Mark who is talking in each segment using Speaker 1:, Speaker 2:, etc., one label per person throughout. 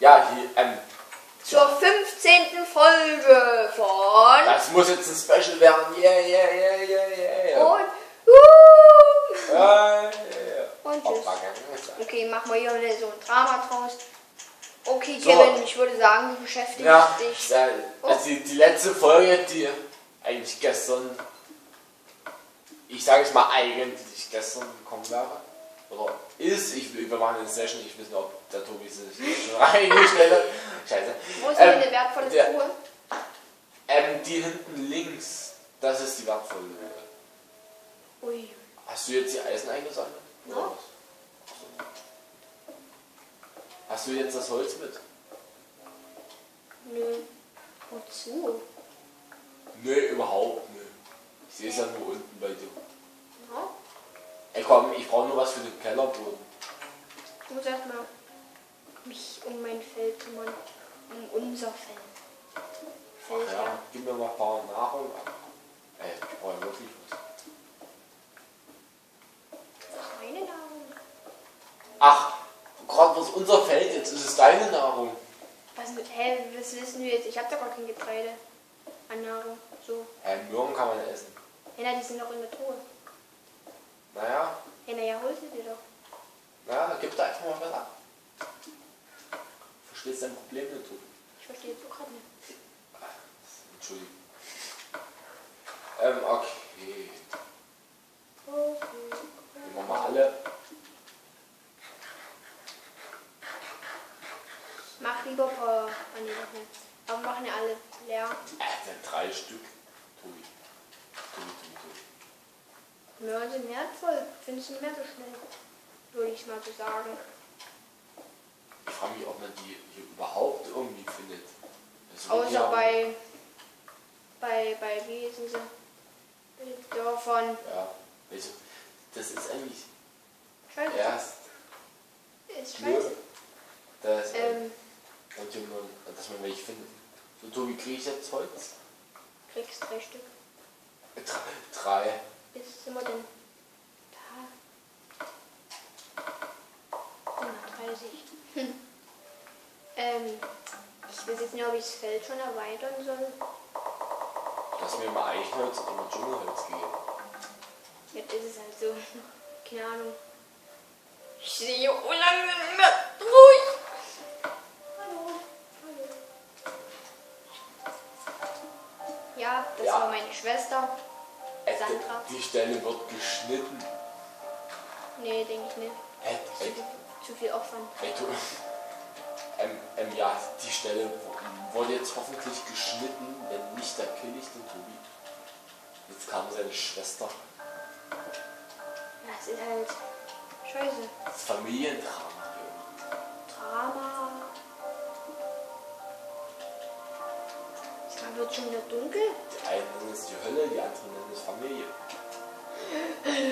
Speaker 1: Ja, hier, ähm,
Speaker 2: Zur 15. Folge von.
Speaker 1: das muss jetzt ein Special werden. Yeah, yeah, yeah, yeah, yeah. yeah.
Speaker 2: Und. Uh,
Speaker 1: Ja, ja, ja.
Speaker 2: und
Speaker 1: Oh,
Speaker 2: tschüss. Okay, machen wir hier so ein Drama draus. Okay,
Speaker 1: So.
Speaker 2: Kevin, ich würde sagen, du beschäftigst
Speaker 1: Ja,
Speaker 2: dich.
Speaker 1: ja, also die, die letzte Folge, die eigentlich gestern, ich sage es mal eigentlich gestern gekommen wäre, oder ist, ich, wir machen eine Session, ich weiß nicht, ob der Tobi sich schon reingestellt hat. Scheiße.
Speaker 2: Wo ist
Speaker 1: Ähm,
Speaker 2: denn eine wertvolle
Speaker 1: der-
Speaker 2: Truhe?
Speaker 1: Ähm, die hinten links, das ist die wertvolle.
Speaker 2: Ui.
Speaker 1: Hast du jetzt die Eisen eingesammelt? Ach so. Hast du jetzt das Holz mit?
Speaker 2: Nö. Wozu?
Speaker 1: Nö, überhaupt nö. Ich sehe es ja nur unten bei dir. Komm, ich brauche nur was für den Kellerboden.
Speaker 2: Ich muss erstmal mich um mein Feld kümmern. Um unser Feld. Feld,
Speaker 1: Ach
Speaker 2: ja.
Speaker 1: ja, gib mir mal ein paar Nahrung. Ey, ich brauche wirklich was.
Speaker 2: Das ist meine Nahrung.
Speaker 1: Ach, gerade was unser Feld, jetzt ist es deine Nahrung.
Speaker 2: Was, hä, was wissen wir jetzt? Ich habe da gar kein Getreide an Nahrung. So.
Speaker 1: Hä, Möhren kann man essen.
Speaker 2: Ja, die sind doch in der Truhe.
Speaker 1: Naja,
Speaker 2: Ja, na ja, hol sie dir doch.
Speaker 1: naja, gib da einfach mal was ab. Verstehst dein Problem nicht, Tobi?
Speaker 2: Ich verstehe jetzt so gerade nicht.
Speaker 1: Entschuldigung. Ähm, okay.
Speaker 2: Okay.
Speaker 1: Nehmen wir mal alle.
Speaker 2: Mach lieber ein paar. Ah, nee, noch nicht. Aber wir machen ja alle leer.
Speaker 1: Äh, sind drei Stück. Tobi. Tobi, Tobi, Tobi.
Speaker 2: Möhren sind nicht mehr so schnell? Würde ich mal so sagen.
Speaker 1: Ich frage mich, ob man die hier überhaupt irgendwie findet. Wird
Speaker 2: Außer bei. Bei, bei, wie hießen sie? Dörfern.
Speaker 1: Ja, welche? Das ist eigentlich
Speaker 2: Scheiße.
Speaker 1: erst.
Speaker 2: Ist scheiße.
Speaker 1: Das,
Speaker 2: Ähm,
Speaker 1: und man, dass man welche findet. So, Tobi, kriege ich jetzt Holz?
Speaker 2: kriegst drei Stück.
Speaker 1: Drei.
Speaker 2: Ist sind wir denn? Da. 130. Hm. Ähm, ich weiß jetzt nicht, ob ich das Feld schon erweitern soll.
Speaker 1: Hast mir mal Eichenholz und immer Dschungelholz gegeben.
Speaker 2: Jetzt ist es halt so. Keine Ahnung. Ich sehe unangenehm nicht mehr durch. Hallo. Hallo. Ja, das
Speaker 1: Ja.
Speaker 2: war meine Schwester. Sandra.
Speaker 1: Die Stelle wird geschnitten.
Speaker 2: Nee, denke ich nicht.
Speaker 1: Äh, äh,
Speaker 2: Zu viel Aufwand.
Speaker 1: Du, ähm, ähm, ja, die Stelle wurde jetzt hoffentlich geschnitten, wenn nicht, dann kill ich den Tobi. Jetzt kam seine Schwester.
Speaker 2: Ja, es ist halt scheiße.
Speaker 1: Das Familiendrama.
Speaker 2: Drama. Es wird schon wieder dunkel.
Speaker 1: Die einen nennen es die Hölle, die anderen nennen es Familie.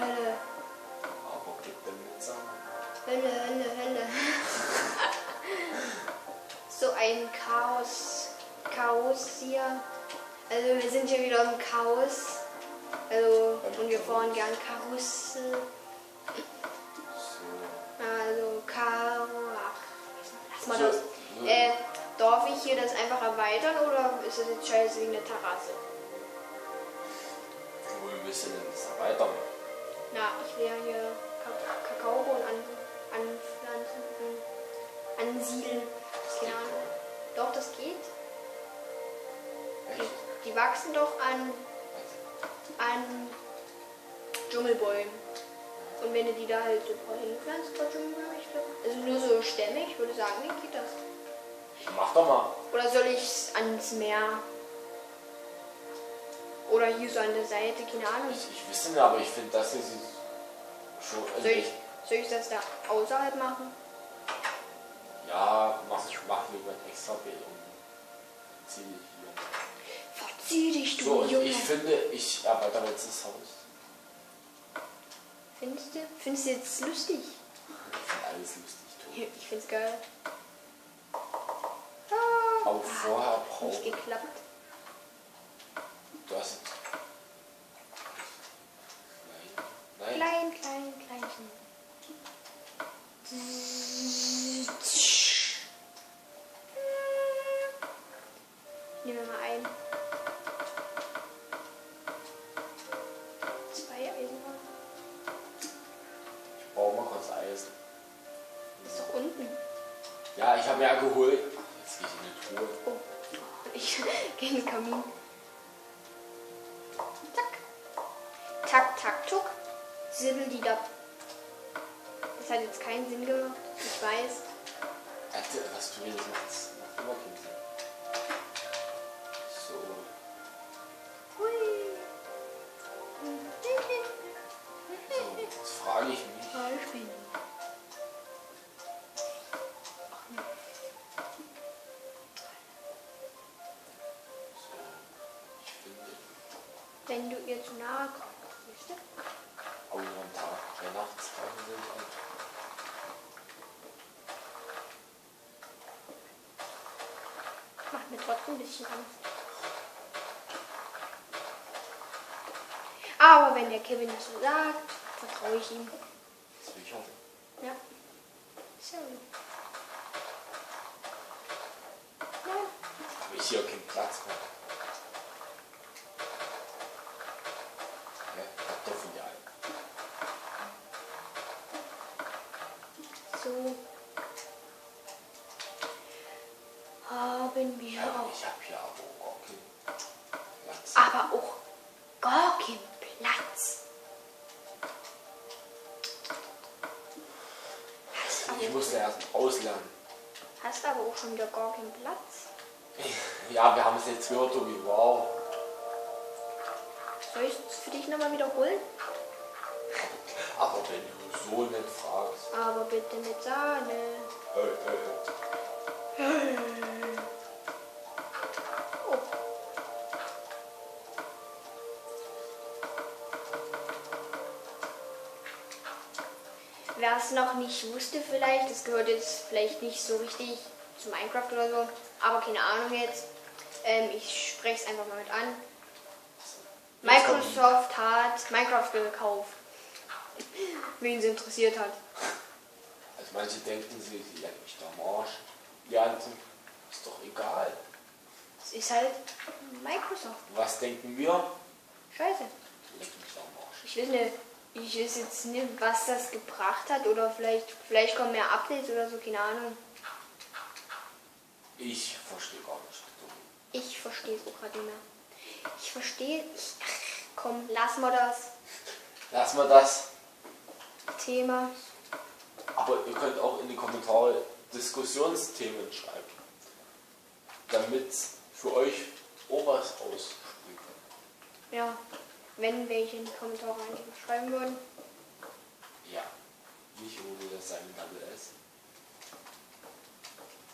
Speaker 2: Hölle,
Speaker 1: Aber
Speaker 2: Hölle, Hölle, Hölle. so ein Chaos. Chaos hier. Also wir sind hier wieder im Chaos. Also, und wir fahren gern Karussell.
Speaker 1: So.
Speaker 2: Also Karo. Ach, lass mal das. Äh, darf ich hier das einfach erweitern oder ist das jetzt scheiße wegen der Terrasse?
Speaker 1: Wohl ein bisschen das erweitern.
Speaker 2: Na, ich ja hier Ka- Kakaobohnen an, anpflanzen, ansiedeln. Keine Ahnung. Doch, das geht. Die, die wachsen doch an, an Dschungelbäumen. Und wenn du die da halt so hinpflanzt, paar Dschungelbäume, ich glaube. Also nur so Stämme, ich würde sagen, wie geht das?
Speaker 1: Mach doch mal.
Speaker 2: Oder soll ich es ans Meer? Oder hier so an der Seite, keine Ahnung.
Speaker 1: Ich, ich wüsste nicht, aber ich finde das hier sieht schon. Also
Speaker 2: Soll ich, soll ich das da außerhalb machen?
Speaker 1: Ja, mach, mach lieber ein extra Bild und zieh dich hier.
Speaker 2: Verzieh dich, du
Speaker 1: So, und
Speaker 2: Junge.
Speaker 1: ich finde, ich erweitere jetzt das Haus.
Speaker 2: Findest du? Findest du jetzt lustig?
Speaker 1: Ich finde alles lustig, Tobi.
Speaker 2: Ich find's geil.
Speaker 1: Aber vorher
Speaker 2: Nicht
Speaker 1: braucht
Speaker 2: geklappt.
Speaker 1: du hast. Nein, nein.
Speaker 2: Klein, klein, Nehmen wir mal ein. Zwei Eisen.
Speaker 1: Ich brauche mal kurz Eisen.
Speaker 2: Ist doch unten.
Speaker 1: Ja, ich habe ja geholt. Jetzt gehe ich in die Truhe.
Speaker 2: Oh, ich gehe in den Kamin. Tack. Tack, tack, tuck. Sibbel die da das hat jetzt keinen Sinn gemacht. Ich weiß.
Speaker 1: Was du jetzt machst, macht immer keinen Sinn. So.
Speaker 2: Hui.
Speaker 1: So, jetzt frage ich mich. Finde
Speaker 2: Wenn du ihr zu nahe kommst, siehst du?
Speaker 1: auch noch am Tag. Der Nachtstage sind halt.
Speaker 2: Macht mir trotzdem ein bisschen Angst. Aber wenn der Kevin das so sagt, vertraue ich ihm.
Speaker 1: Das will ich hoffen.
Speaker 2: Ja. So. Nein.
Speaker 1: Aber ich hier keinen Platz mehr.
Speaker 2: Hast
Speaker 1: Ich
Speaker 2: aber,
Speaker 1: muss ja erst auslernen.
Speaker 2: hast aber auch schon wieder gar keinen Platz.
Speaker 1: Ja, wir haben es jetzt gehört, Tobi. Wow.
Speaker 2: Soll ich es für dich nochmal wiederholen?
Speaker 1: Aber wenn du so nicht fragst.
Speaker 2: Aber bitte mit Sahne.
Speaker 1: Äh, äh,
Speaker 2: Oh. Wer es noch nicht wusste vielleicht, das gehört jetzt vielleicht nicht so richtig zu Minecraft oder so, aber keine Ahnung jetzt. Ähm, ich spreche es einfach mal mit an. Microsoft hat Minecraft gekauft. Wen es interessiert hat.
Speaker 1: Also manche denken sich, sie lecken mich da am Arsch. Die anderen, ist doch egal.
Speaker 2: Es ist halt Microsoft.
Speaker 1: Was denken wir?
Speaker 2: Scheiße.
Speaker 1: Leck mich da am Arsch.
Speaker 2: Ich weiß nicht, ich weiß jetzt nicht, was das gebracht hat oder vielleicht, vielleicht kommen mehr Updates oder so, keine Ahnung.
Speaker 1: Ich verstehe gar nicht.
Speaker 2: Ich verstehe es auch gerade nicht mehr. Ich verstehe, ich, ach, komm, lass mal das
Speaker 1: Lass mal das.
Speaker 2: Thema.
Speaker 1: Aber ihr könnt auch in die Kommentare Diskussionsthemen schreiben. Damit für euch auch was ausspringt.
Speaker 2: Ja, wenn welche in die Kommentare schreiben würden.
Speaker 1: Ja. Nicht ohne das sein Double S.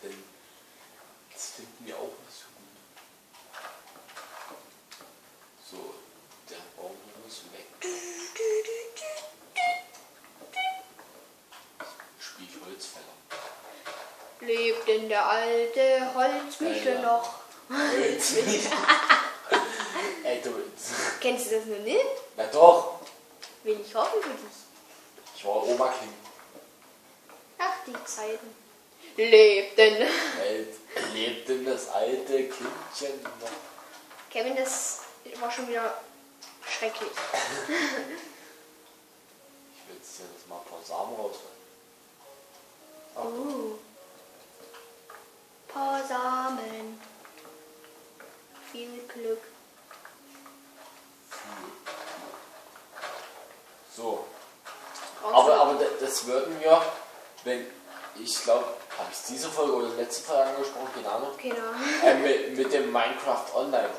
Speaker 1: Denn das finden wir auch nicht so gut. So, der Baum muss weg. Spiel ich Holzfäller.
Speaker 2: Lebt denn der alte Holzmichel
Speaker 1: ja.
Speaker 2: noch?
Speaker 1: Holz Ey, du.
Speaker 2: Kennst du das noch nicht?
Speaker 1: Na doch.
Speaker 2: Will ich hoffen für dich.
Speaker 1: Ich war Oma-Kind.
Speaker 2: Ach, die Zeiten. Lebt denn.
Speaker 1: Welt. Lebt denn das alte Kindchen noch?
Speaker 2: Kevin, das war schon wieder schrecklich.
Speaker 1: Ich will jetzt hier das mal ein paar Samen rausholen.
Speaker 2: Uh. Paar Samen. Viel Glück.
Speaker 1: So.
Speaker 2: Brauchst
Speaker 1: Aber,
Speaker 2: du-
Speaker 1: aber da- das würden wir, wenn, ich glaube, habe ich diese Folge oder letzte Folge angesprochen, keine Ahnung,
Speaker 2: Ahnung.
Speaker 1: äh, mit, mit dem Minecraft Online.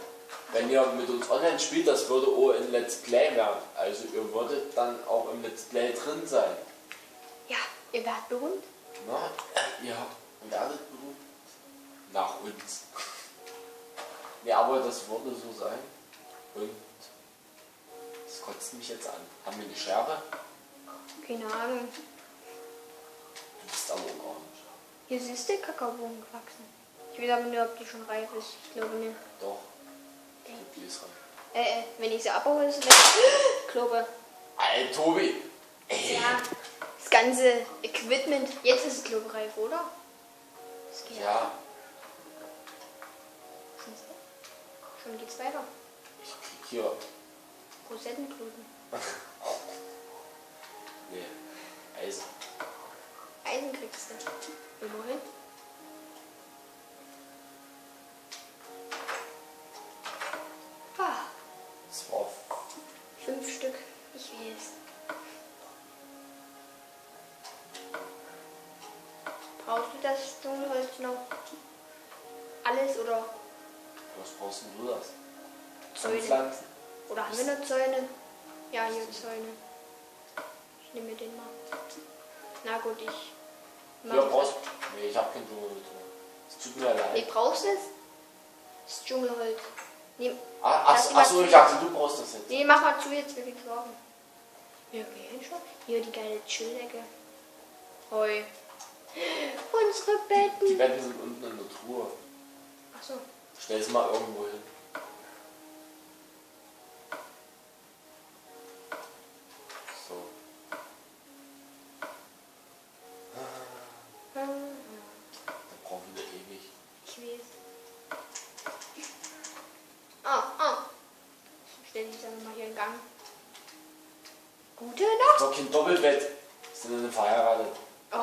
Speaker 1: Wenn ihr mit uns online spielt, das würde auch ein Let's Play werden. Also ihr würdet dann auch im Let's Play drin sein.
Speaker 2: Ja, ihr werdet berühmt.
Speaker 1: Na, ihr werdet berühmt nach uns. Ja, aber das würde so sein. Und das kotzt mich jetzt an. Haben wir eine Schere?
Speaker 2: Keine Ahnung.
Speaker 1: Bist aber auch nicht.
Speaker 2: Hier siehst du Kakaobohnen gewachsen. Ich weiß aber nicht, ob die schon reif ist. Ich glaube nicht.
Speaker 1: Doch. Ich die ist rein.
Speaker 2: Äh, äh, wenn ich sie abhole, ist sie weg. Klobe.
Speaker 1: Ey, Tobi! Ey.
Speaker 2: Ja, das ganze Equipment. Jetzt ist es klobereif, oder? Das geht.
Speaker 1: Ja,
Speaker 2: Schon geht's weiter.
Speaker 1: Ich krieg hier.
Speaker 2: Rosettenblüten.
Speaker 1: Nee. Eisen.
Speaker 2: Eisen kriegst du. Immerhin. Ah,
Speaker 1: Das war
Speaker 2: fünf Stück. Ich will es. Brauchst du das Dschungelholz noch? Alles oder
Speaker 1: Was brauchst denn du das?
Speaker 2: Zäune? Oder haben wir noch Zäune? Ja, hier Zäune. Ich nehme den mal. Na gut, ich. mach
Speaker 1: Ja, brauchst Nee, ich hab kein Dschungelholz mehr. Es tut mir leid.
Speaker 2: Nee, brauchst du es? Das Dschungelholz. Nee,
Speaker 1: Ah, ach,
Speaker 2: die
Speaker 1: ach so,
Speaker 2: zu.
Speaker 1: ich dachte, du brauchst das jetzt.
Speaker 2: nee, mach mal zu, jetzt will ich sorgen. Ja, gehen schon. Hier die geile Chilldecke. Hoi. Unsere
Speaker 1: Die
Speaker 2: Betten.
Speaker 1: Betten sind unten in der Truhe.
Speaker 2: Achso.
Speaker 1: Stell sie mal irgendwo hin.
Speaker 2: Gute Nacht.
Speaker 1: Doch kein Doppelbett. Sind dann verheiratet.
Speaker 2: Oh.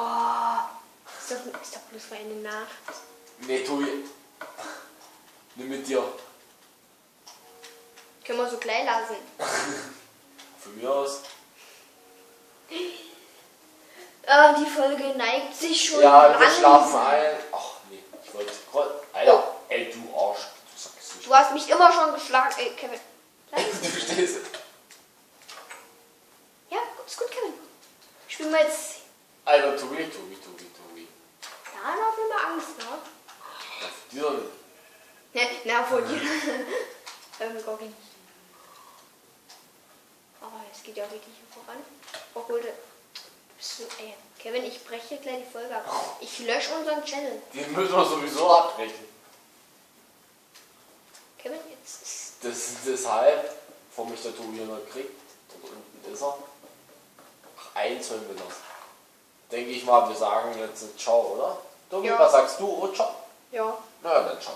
Speaker 2: Ist doch, ist doch bloß für eine Nacht.
Speaker 1: Nee, Tobi. Nimm mit dir.
Speaker 2: Können wir so klein lassen.
Speaker 1: Von mir aus.
Speaker 2: Ah, die Folge neigt sich schon
Speaker 1: Ja, wir schlafen ein. Ach nee, ich wollte. grad- Alter, ey, du Arsch. Du sagst nicht.
Speaker 2: Du hast mich immer schon geschlagen, ey, Kevin. Lass es.
Speaker 1: Du stehst.
Speaker 2: Ja, ist gut, Kevin. Spielen wir jetzt.
Speaker 1: Alter, Tobi, Tobi, Tobi, Tobi.
Speaker 2: Ja, da haben wir mal Angst, ne?
Speaker 1: Ja, für dir doch nicht.
Speaker 2: Ne, na, vor dir. ähm, Goggi. Aber es geht ja wirklich hier voran. Obwohl, du bist so, ey, Kevin, ich breche gleich die Folge ab. Ich lösche unseren Channel.
Speaker 1: Den müssen wir sowieso abbrechen.
Speaker 2: Kevin, jetzt ist.
Speaker 1: Das, deshalb, bevor mich der Tobi noch kriegt, dort unten ist er. Holen wir das. Denke ich mal, wir sagen jetzt Ciao, oder? Tobi,
Speaker 2: Ja.
Speaker 1: was sagst du? Oh, ciao.
Speaker 2: Ja.
Speaker 1: Na, dann ciao.